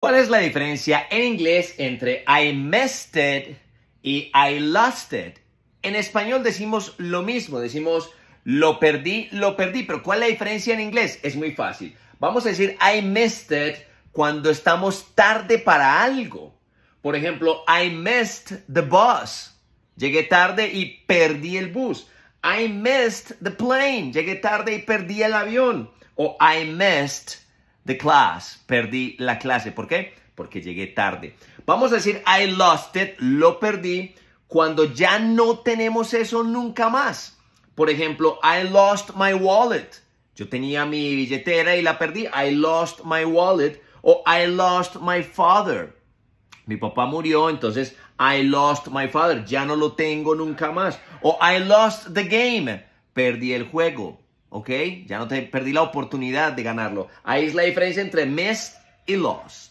¿Cuál es la diferencia en inglés entre I missed it y I lost it? En español decimos lo mismo, decimos lo perdí, lo perdí, pero ¿cuál es la diferencia en inglés? Es muy fácil. Vamos a decir I missed it cuando estamos tarde para algo. Por ejemplo, I missed the bus. Llegué tarde y perdí el bus. I missed the plane. Llegué tarde y perdí el avión. O I missed the class. Perdí la clase. ¿Por qué? Porque llegué tarde. Vamos a decir I lost it, lo perdí, cuando ya no tenemos eso nunca más. Por ejemplo, I lost my wallet. Yo tenía mi billetera y la perdí. I lost my wallet. O I lost my father. Mi papá murió, entonces I lost my father. Ya no lo tengo nunca más. O I lost the game. Perdí el juego. ¿Ok? Ya no te perdí la oportunidad de ganarlo. Ahí es la diferencia entre miss y lost.